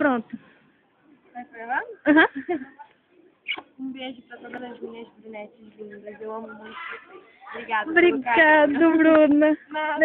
Pronto. Vai. Um beijo para todas as minhas brunetes lindas. Eu amo muito vocês. Obrigada. Obrigado, Bruna.